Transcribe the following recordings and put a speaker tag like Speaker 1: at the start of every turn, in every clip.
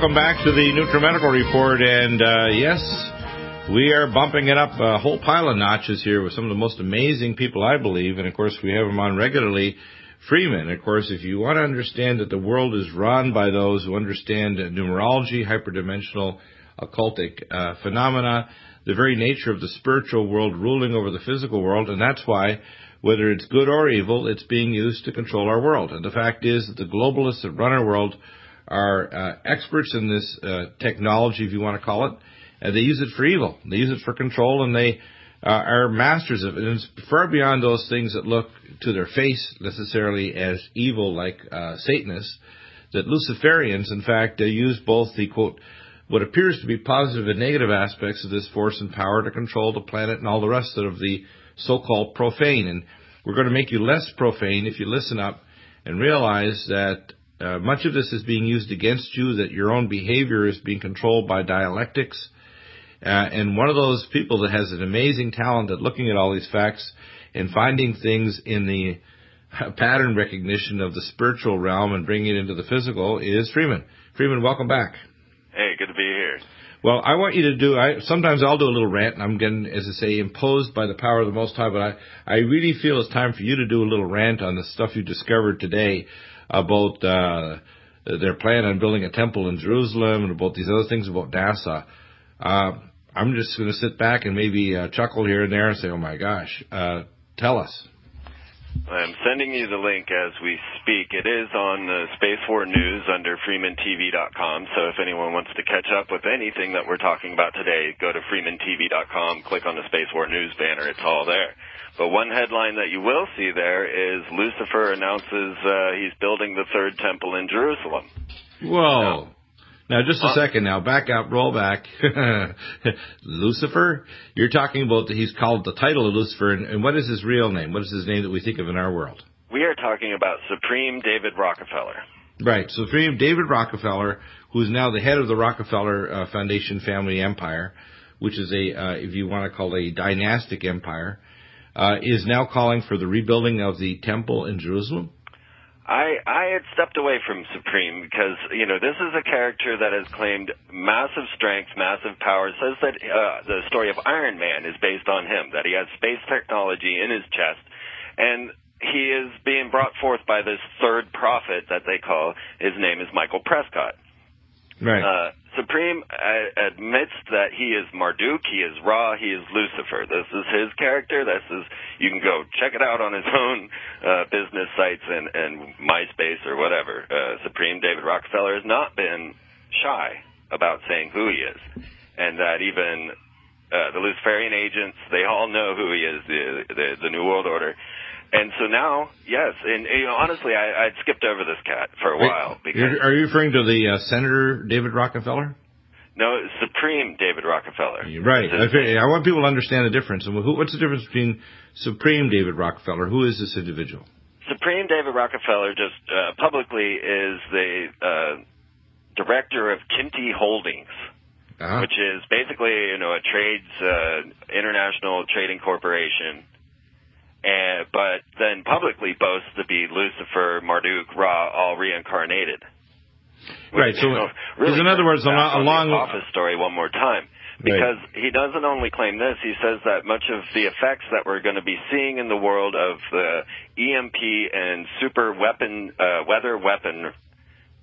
Speaker 1: welcome back to the NutriMedical Report. And uh, yes, we are bumping it up a whole pile of notches here with some of the most amazing people, I believe. And of course, we have them on regularly. Freeman, of course, if you want to understand that the world is run by those who understand numerology, hyperdimensional, occultic uh, phenomena, the very nature of the spiritual world ruling over the physical world, and that's why whether it's good or evil, it's being used to control our world. And the fact is that the globalists that run our world are uh, experts in this uh, technology, if you want to call it, and they use it for evil. They use it for control, and they uh, are masters of it. And it's far beyond those things that look to their face necessarily as evil, like uh, Satanists. That Luciferians, in fact, they use both the quote what appears to be positive and negative aspects of this force and power to control the planet and all the rest of the so-called profane. And we're going to make you less profane if you listen up and realize that uh, much of this is being used against you, that your own behavior is being controlled by dialectics. Uh, and one of those people that has an amazing talent at looking at all these facts and finding things in the pattern recognition of the spiritual realm and bringing it into the physical is Freeman. Freeman, welcome back.
Speaker 2: Hey, good to be here.
Speaker 1: Well, I want you to do. I sometimes I'll do a little rant, and I'm getting, as I say, imposed by the power of the Most High. But I, I really feel it's time for you to do a little rant on the stuff you discovered today about uh, their plan on building a temple in Jerusalem and about these other things about NASA. Uh, I'm just going to sit back and maybe uh, chuckle here and there and say, "Oh my gosh!" Uh, tell us.
Speaker 2: I'm sending you the link as we speak. It is on the Space War News under freemantv.com. So if anyone wants to catch up with anything that we're talking about today, go to freemantv.com, click on the Space War News banner. It's all there. But one headline that you will see there is Lucifer announces uh, he's building the third temple in Jerusalem.
Speaker 1: Whoa. Now, just a second. Now, back up, roll back. Lucifer. You're talking about that he's called the title of Lucifer, and, and what is his real name? What is his name that we think of in our world?
Speaker 2: We are talking about Supreme David Rockefeller.
Speaker 1: Right. Supreme David Rockefeller, who is now the head of the Rockefeller uh, Foundation family empire, which is a, uh, if you want to call it a dynastic empire, uh, is now calling for the rebuilding of the temple in Jerusalem.
Speaker 2: I I had stepped away from Supreme because you know this is a character that has claimed massive strength, massive power. Says that uh, the story of Iron Man is based on him, that he has space technology in his chest, and he is being brought forth by this third prophet that they call. His name is Michael Prescott.
Speaker 1: Right.
Speaker 2: Uh, Supreme uh, admits that he is Marduk, he is Ra, he is Lucifer. This is his character. This is you can go check it out on his own uh, business sites and, and MySpace or whatever. Uh, Supreme David Rockefeller has not been shy about saying who he is, and that even uh, the Luciferian agents they all know who he is, the the, the New World Order. And so now, yes, and you know, honestly, I, I'd skipped over this cat for a while because.
Speaker 1: Are you referring to the uh, Senator David Rockefeller?
Speaker 2: No, Supreme David Rockefeller.
Speaker 1: Right. I, I want people to understand the difference. And what's the difference between Supreme David Rockefeller? Who is this individual?
Speaker 2: Supreme David Rockefeller just uh, publicly is the uh, director of Kinty Holdings, uh-huh. which is basically you know a trades uh, international trading corporation and but then publicly boasts to be Lucifer, Marduk, Ra, all reincarnated.
Speaker 1: Right. So, really in other words, along, along
Speaker 2: office story one more time. Because right. he doesn't only claim this, he says that much of the effects that we're going to be seeing in the world of the EMP and super weapon, uh, weather weapon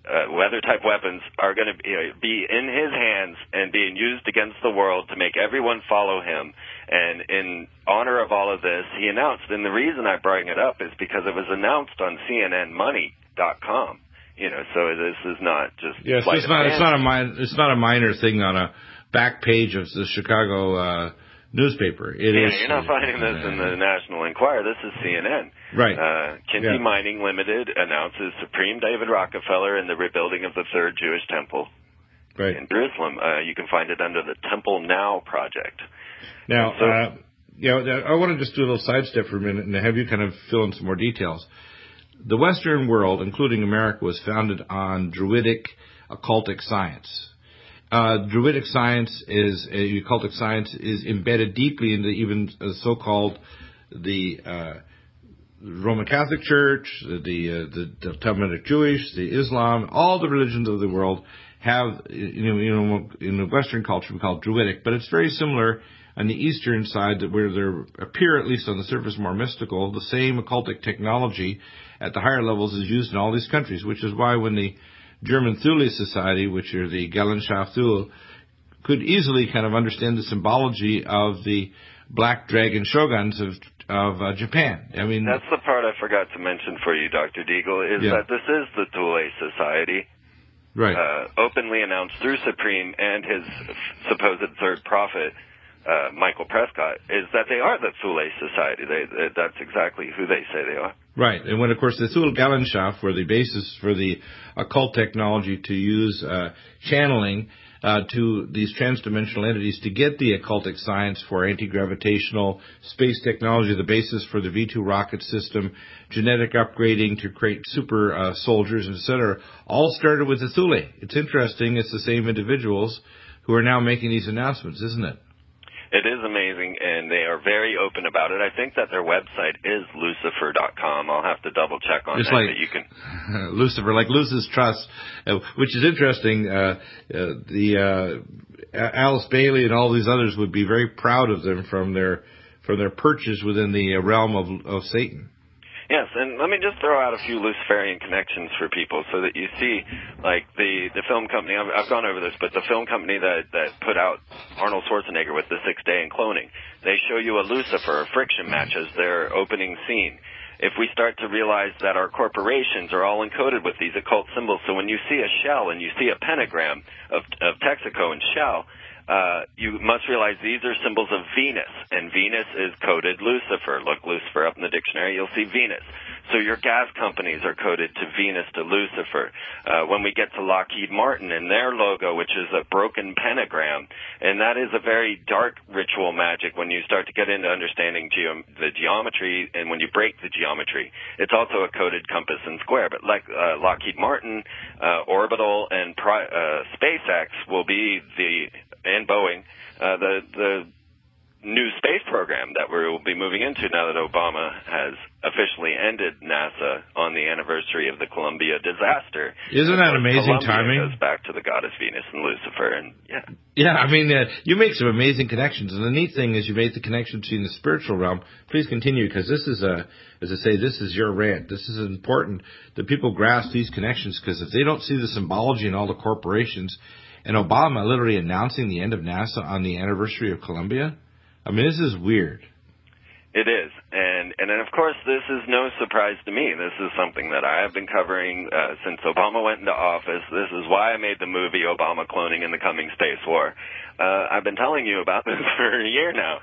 Speaker 2: uh, weather type weapons are going to be, uh, be in his hands and being used against the world to make everyone follow him. And in honor of all of this, he announced, and the reason I bring it up is because it was announced on CNNMoney.com. You know, so this is not just
Speaker 1: yes, it's not it's not a minor it's not a minor thing on a back page of the Chicago uh, newspaper. It
Speaker 2: yeah,
Speaker 1: is,
Speaker 2: you're not finding this in the National Enquirer. This is CNN.
Speaker 1: Right.
Speaker 2: Uh, Kinty yeah. Mining Limited announces Supreme David Rockefeller in the rebuilding of the Third Jewish Temple
Speaker 1: right.
Speaker 2: in Jerusalem. Uh, you can find it under the Temple Now project.
Speaker 1: Now, so, uh, yeah, I want to just do a little sidestep for a minute and have you kind of fill in some more details. The Western world, including America, was founded on Druidic occultic science. Uh, Druidic science is uh, occultic science is embedded deeply into even uh, so-called the uh, Roman Catholic Church, the uh, the, the Talmudic Jewish, the Islam, all the religions of the world have, you know, you know, in the Western culture we call it Druidic, but it's very similar on the Eastern side that where they appear, at least on the surface, more mystical. The same occultic technology at the higher levels is used in all these countries, which is why when the German Thule Society, which are the Gesellschaft Thule, could easily kind of understand the symbology of the black dragon shoguns of of uh, Japan. I mean,
Speaker 2: that's the part I forgot to mention for you, Doctor Deagle, is yeah. that this is the Thule Society,
Speaker 1: right?
Speaker 2: Uh, openly announced through Supreme and his supposed third prophet. Uh, Michael Prescott is that they are the Thule Society. They, they, that's exactly who they say they are.
Speaker 1: Right, and when of course the Thule Gesellschaft were the basis for the occult technology to use uh, channeling uh, to these transdimensional entities to get the occultic science for anti-gravitational space technology, the basis for the V2 rocket system, genetic upgrading to create super uh, soldiers, etc. All started with the Thule. It's interesting. It's the same individuals who are now making these announcements, isn't it?
Speaker 2: It is amazing, and they are very open about it. I think that their website is lucifer.com. I'll have to double check on
Speaker 1: Just
Speaker 2: that.
Speaker 1: Like
Speaker 2: you can
Speaker 1: Lucifer, like Lucis Trust, uh, which is interesting. Uh, uh, the uh, Alice Bailey and all these others would be very proud of them from their from their purchase within the realm of of Satan.
Speaker 2: Yes, and let me just throw out a few Luciferian connections for people so that you see, like the the film company. I've, I've gone over this, but the film company that that put out Arnold Schwarzenegger with the Sixth Day and Cloning, they show you a Lucifer friction match as their opening scene. If we start to realize that our corporations are all encoded with these occult symbols, so when you see a shell and you see a pentagram of, of Texaco and shell, uh, you must realize these are symbols of Venus, and Venus is coded Lucifer. Look Lucifer up in the dictionary, you'll see Venus. So your gas companies are coded to Venus to Lucifer. Uh, when we get to Lockheed Martin and their logo, which is a broken pentagram, and that is a very dark ritual magic when you start to get into understanding the geometry and when you break the geometry. It's also a coded compass and square. But like uh, Lockheed Martin, uh, Orbital, and Pri- uh, SpaceX will be the and Boeing, uh, the the new space program that we will be moving into now that Obama has officially ended NASA on the anniversary of the Columbia disaster.
Speaker 1: Isn't that amazing
Speaker 2: Columbia
Speaker 1: timing?
Speaker 2: Goes back to the goddess Venus and Lucifer, and yeah.
Speaker 1: Yeah, I mean, uh, you make some amazing connections, and the neat thing is you made the connection between the spiritual realm. Please continue, because this is a, as I say, this is your rant. This is important that people grasp these connections, because if they don't see the symbology in all the corporations and Obama literally announcing the end of NASA on the anniversary of Columbia. I mean, this is weird.
Speaker 2: It is, and and then of course this is no surprise to me. This is something that I have been covering uh, since Obama went into office. This is why I made the movie Obama Cloning in the Coming Space War. Uh, I've been telling you about this for a year now.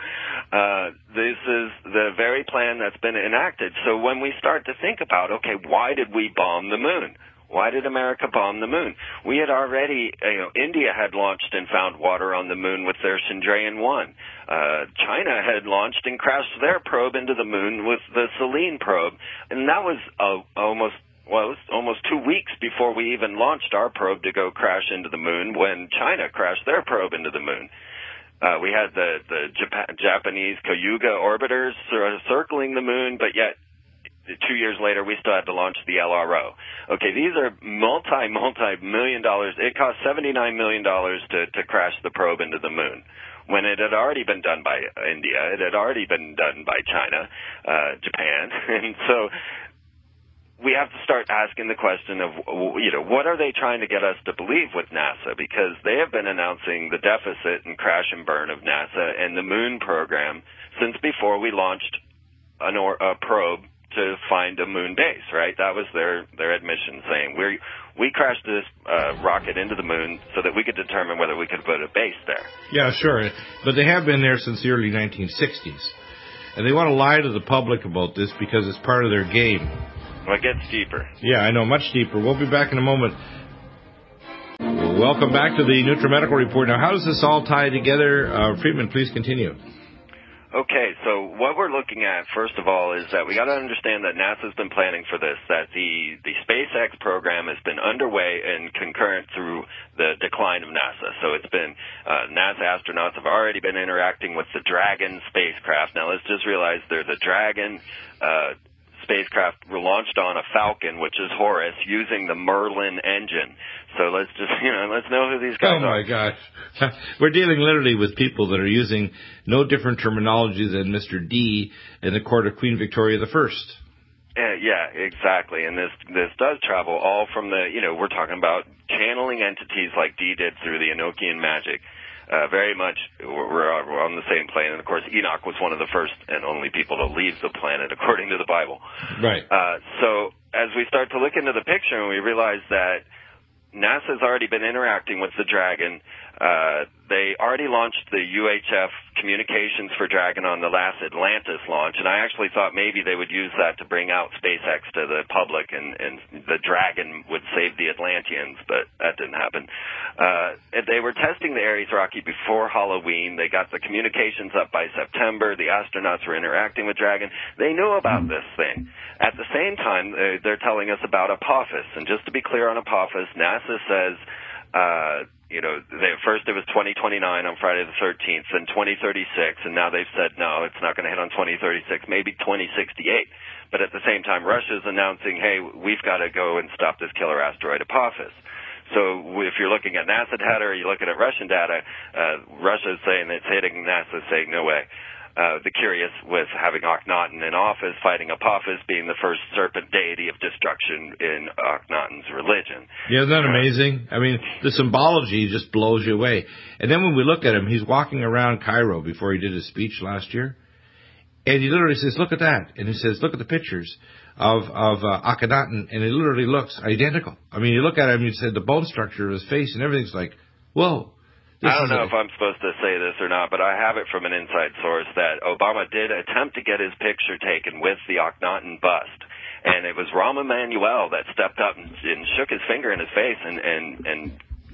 Speaker 2: Uh, this is the very plan that's been enacted. So when we start to think about, okay, why did we bomb the moon? Why did America bomb the moon? We had already, you know, India had launched and found water on the moon with their Chandrayaan 1. Uh, China had launched and crashed their probe into the moon with the Selene probe. And that was uh, almost well, it was almost two weeks before we even launched our probe to go crash into the moon when China crashed their probe into the moon. Uh, we had the the Jap- Japanese Kaguya orbiters circling the moon, but yet two years later, we still had to launch the LRO. Okay, these are multi, multi million dollars. It cost $79 million to, to crash the probe into the moon. When it had already been done by India, it had already been done by China, uh, Japan, and so we have to start asking the question of, you know, what are they trying to get us to believe with NASA? Because they have been announcing the deficit and crash and burn of NASA and the moon program since before we launched an or, a probe to find a moon base, right? That was their their admission, saying we we crashed this uh, rocket into the moon so that we could determine whether we could put a base there.
Speaker 1: Yeah, sure, but they have been there since the early 1960s, and they want to lie to the public about this because it's part of their game.
Speaker 2: Well, it gets deeper.
Speaker 1: Yeah, I know, much deeper. We'll be back in a moment. Welcome back to the NutriMedical Report. Now, how does this all tie together? Uh, Freeman, please continue.
Speaker 2: Okay, so what we're looking at first of all is that we got to understand that NASA's been planning for this. That the the SpaceX program has been underway and concurrent through the decline of NASA. So it's been uh, NASA astronauts have already been interacting with the Dragon spacecraft. Now let's just realize there's a Dragon. Uh, spacecraft were launched on a Falcon, which is Horus, using the Merlin engine. So let's just, you know, let's know who these guys
Speaker 1: are. Oh my gosh. We're dealing literally with people that are using no different terminology than Mr. Dee in the court of Queen Victoria the First.
Speaker 2: Uh, yeah, exactly. And this this does travel all from the you know we're talking about channeling entities like Dee did through the Enochian magic. Uh, very much we're, we're on the same plane, and of course Enoch was one of the first and only people to leave the planet according to the Bible.
Speaker 1: Right.
Speaker 2: Uh, so as we start to look into the picture, and we realize that NASA's already been interacting with the Dragon. Uh, they already launched the UHF communications for Dragon on the last Atlantis launch, and I actually thought maybe they would use that to bring out SpaceX to the public, and, and the Dragon would save the Atlanteans, but that didn't happen. Uh, they were testing the Ares rocket before Halloween. They got the communications up by September. The astronauts were interacting with Dragon. They knew about this thing. At the same time, they're telling us about Apophis, and just to be clear on Apophis, NASA says. Uh, you know, they, first it was 2029 on Friday the 13th, then 2036, and now they've said no, it's not going to hit on 2036, maybe 2068. But at the same time, Russia's announcing, hey, we've got to go and stop this killer asteroid Apophis. So if you're looking at NASA data or you're looking at Russian data, uh, Russia's saying it's hitting, NASA's saying no way uh, the curious with having Akhenaten in office, fighting Apophis, being the first serpent deity of destruction in Akhenaten's religion.
Speaker 1: Yeah, isn't that amazing? I mean, the symbology just blows you away. And then when we look at him, he's walking around Cairo before he did his speech last year. And he literally says, look at that. And he says, look at the pictures of, of uh, Akhenaten. And it literally looks identical. I mean, you look at him, you said the bone structure of his face and everything's like, whoa.
Speaker 2: This I don't know a, if I'm supposed to say this or not, but I have it from an inside source that Obama did attempt to get his picture taken with the Akhenaten bust. And it was Rahm Emanuel that stepped up and, and shook his finger in his face and, and, and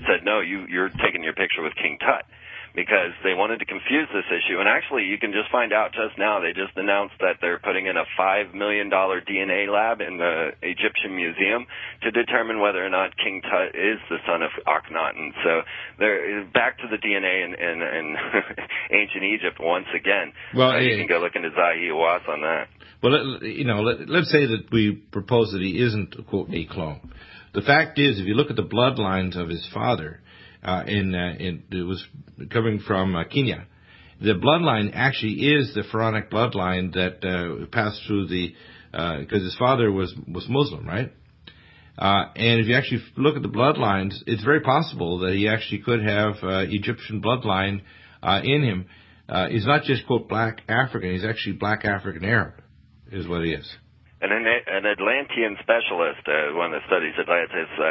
Speaker 2: said, no, you, you're taking your picture with King Tut because they wanted to confuse this issue. And actually, you can just find out just now. They just announced that they're putting in a $5 million DNA lab in the Egyptian Museum to determine whether or not King Tut is the son of Akhenaten. So they're back to the DNA in, in, in ancient Egypt once again. Well, uh, you can go look into Zahi Hawass on that.
Speaker 1: Well, you know, let, let's say that we propose that he isn't, quote, a clone. The fact is, if you look at the bloodlines of his father, in, uh, in, it was coming from uh, Kenya. The bloodline actually is the pharaonic bloodline that uh, passed through the because uh, his father was was Muslim, right? Uh, and if you actually look at the bloodlines, it's very possible that he actually could have uh, Egyptian bloodline uh, in him. Uh, he's not just quote black African; he's actually black African Arab, is what he is.
Speaker 2: And an, an Atlantean specialist, uh, one that studies Atlantis, uh,